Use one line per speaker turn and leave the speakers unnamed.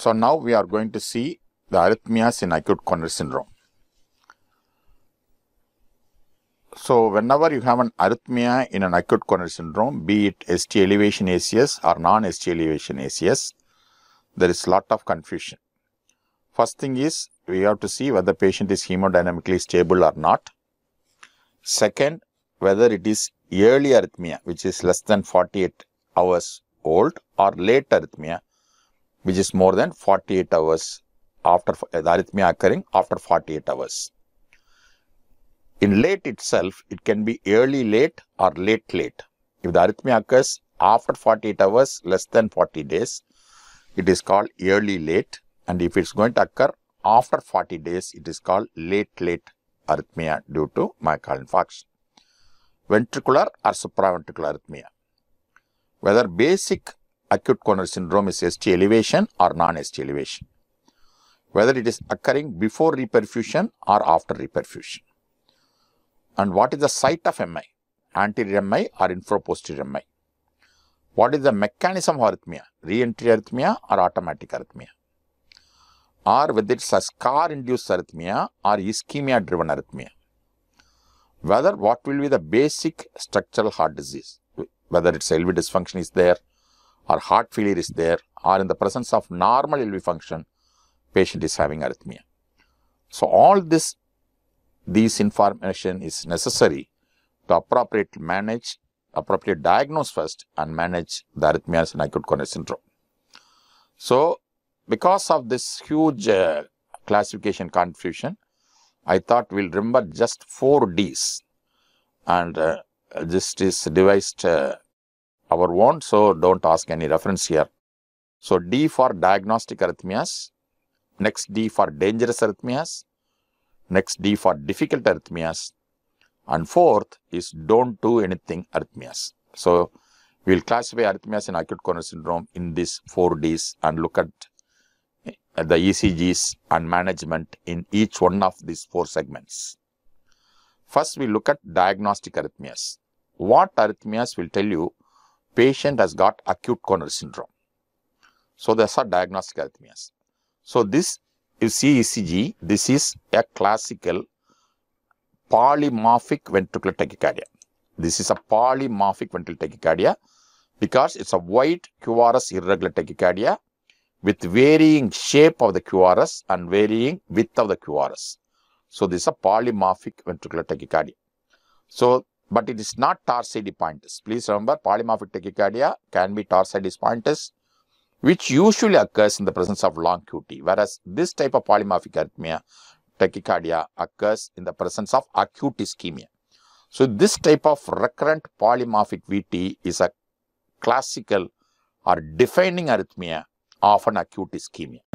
So now we are going to see the arrhythmias in acute coronary syndrome. So whenever you have an arrhythmia in an acute coronary syndrome, be it ST elevation ACS or non-ST elevation ACS, there is lot of confusion. First thing is we have to see whether the patient is hemodynamically stable or not. Second, whether it is early arrhythmia, which is less than 48 hours old or late arrhythmia, which is more than 48 hours after uh, the arrhythmia occurring after 48 hours. In late itself, it can be early late or late late. If the arrhythmia occurs after 48 hours, less than 40 days, it is called early late. And if it's going to occur after 40 days, it is called late late arrhythmia due to myocardial infarction. Ventricular or supraventricular arrhythmia. Whether basic acute coronary syndrome is ST elevation or non-ST elevation. Whether it is occurring before reperfusion or after reperfusion. And what is the site of MI? Anterior MI or inferoposterior MI? What is the mechanism of arrhythmia? Re-entry arrhythmia or automatic arrhythmia? Or whether it's a scar-induced arrhythmia or ischemia-driven arrhythmia? Whether what will be the basic structural heart disease? Whether it's LV dysfunction is there or heart failure is there or in the presence of normal LV function, patient is having arrhythmia. So all this, these information is necessary to appropriately manage, appropriate diagnose first and manage the arrhythmias in acute coronary syndrome. So because of this huge uh, classification confusion, I thought we'll remember just four Ds and uh, this is devised uh, our own, so don't ask any reference here. So D for diagnostic arrhythmias, next D for dangerous arrhythmias, next D for difficult arrhythmias, and fourth is don't do anything arrhythmias. So we will classify arrhythmias in acute coronary syndrome in these four Ds and look at eh, the ECGs and management in each one of these four segments. First, we look at diagnostic arrhythmias. What arrhythmias will tell you patient has got acute coronary syndrome. So, these are diagnostic arrhythmias. So, this you see ECG, this is a classical polymorphic ventricular tachycardia. This is a polymorphic ventricular tachycardia because it's a wide QRS irregular tachycardia with varying shape of the QRS and varying width of the QRS. So, this is a polymorphic ventricular tachycardia. So, but it is not torsades pointes. Please remember polymorphic tachycardia can be torsades pointes which usually occurs in the presence of long QT whereas this type of polymorphic arrhythmia tachycardia occurs in the presence of acute ischemia. So, this type of recurrent polymorphic VT is a classical or defining arrhythmia of an acute ischemia.